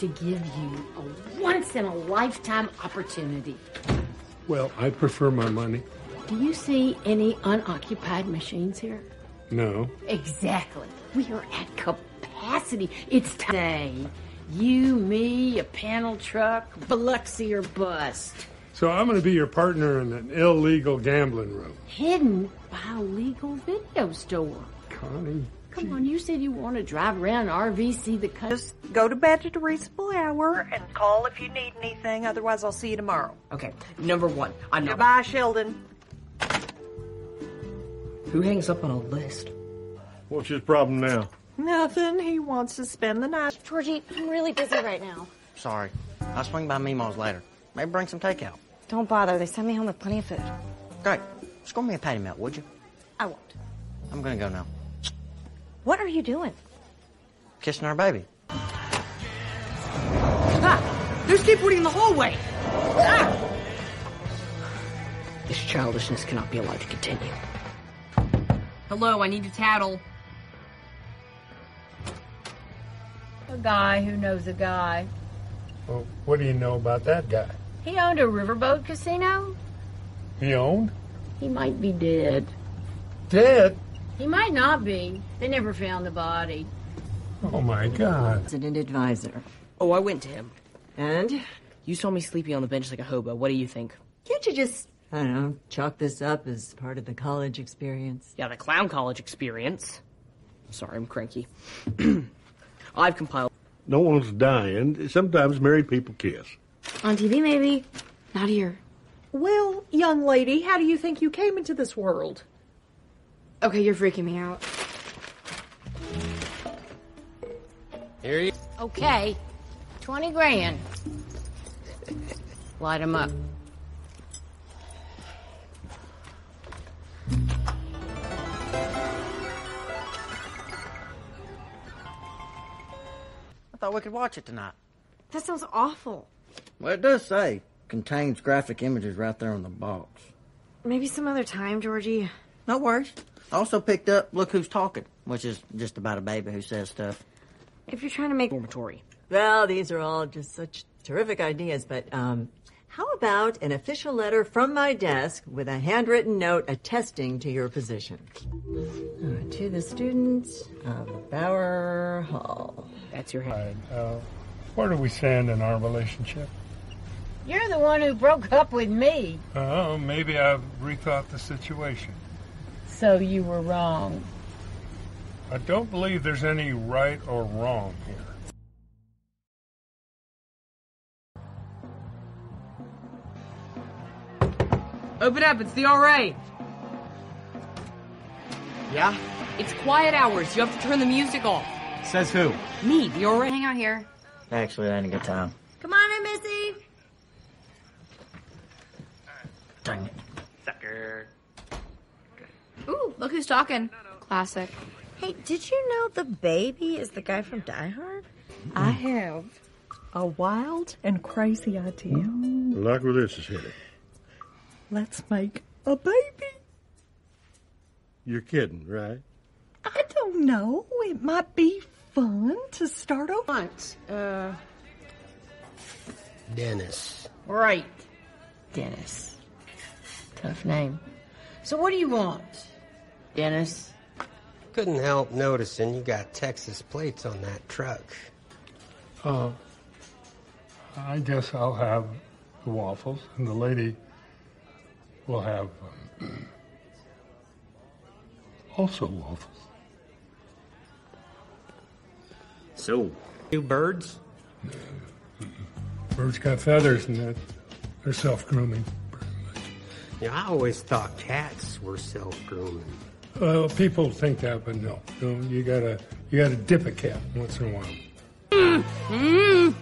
to give you a once in a lifetime opportunity. Well, I prefer my money. Do you see any unoccupied machines here? No. Exactly. We are at capacity. It's time. You, me, a panel truck, Biloxi or bust. So I'm going to be your partner in an illegal gambling room. Hidden by a legal video store. Connie. Come on, you said you want to drive around RV, see the country. Just go to bed at a reasonable hour and call if you need anything. Otherwise, I'll see you tomorrow. Okay, number one, I'm not. Goodbye, Sheldon. Who hangs up on a list? What's his problem now? Nothing. He wants to spend the night. Georgie, I'm really busy right now. Sorry. I'll swing by Meemaw's later. Maybe bring some takeout. Don't bother. They sent me home with plenty of food. Great. Score me a patty melt, would you? I won't. I'm gonna go now. What are you doing? Kissing our baby. Ah! There's skateboarding in the hallway! Ah! This childishness cannot be allowed to continue. Hello, I need to tattle. A guy who knows a guy. Well, what do you know about that guy? He owned a riverboat casino. He owned? He might be dead. Dead? He might not be. They never found the body. Oh my God. Resident advisor. Oh, I went to him. And? You saw me sleeping on the bench like a hobo. What do you think? Can't you just, I don't know, chalk this up as part of the college experience? Yeah, the clown college experience. Sorry, I'm cranky. I've compiled. No one's dying. Sometimes married people kiss. On TV, maybe. Not here. Well, young lady, how do you think you came into this world? Okay, you're freaking me out. Here you. Okay, 20 grand. Light him up. I thought we could watch it tonight. That sounds awful. Well, it does say contains graphic images right there on the box. Maybe some other time, Georgie. No worries. I also picked up Look Who's Talking, which is just about a baby who says stuff. If you're trying to make dormitory. Well, these are all just such terrific ideas, but um, how about an official letter from my desk with a handwritten note attesting to your position? Uh, to the students of Bower Hall. That's your hand. Uh, where do we stand in our relationship? You're the one who broke up with me. Oh, maybe I've rethought the situation. So you were wrong. I don't believe there's any right or wrong here. Open up, it's the RA. Yeah? It's quiet hours. You have to turn the music off. Says who? Me, the RA. hang out here? Actually, that ain't a good time. Come on in, Missy. Dang it. Sucker. Ooh, look who's talking. Classic. Hey, did you know the baby is the guy from Die Hard? I have a wild and crazy idea. Like where this is headed. Let's make a baby. You're kidding, right? I don't know. It might be fun to start over. Once, uh, Dennis. right. Dennis. Tough name. So what do you want? Dennis? Couldn't help noticing you got Texas plates on that truck. Uh, I guess I'll have the waffles, and the lady will have um, also waffles. So, two birds? Birds got feathers, and that they're self-grooming. Yeah, I always thought cats were self-grooming. Well, people think that, but no, no. You gotta, you gotta dip a cap once in a while. Mm, mm,